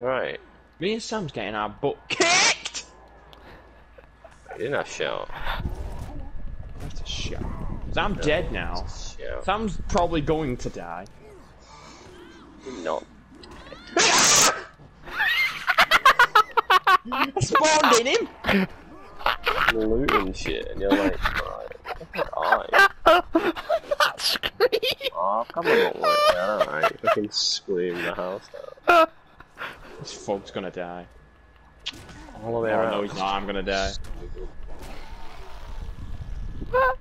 Right. Me and Sam's getting our butt kicked! You didn't shout. That's a shot. I'm dead now. Sam's probably going to die. Not. I spawned in him! looting shit, and you're like, alright. Oh, come on, alright. Fucking scream the house out. This fog's gonna die. All the way Oh, no, he's not. I'm gonna die. Ah!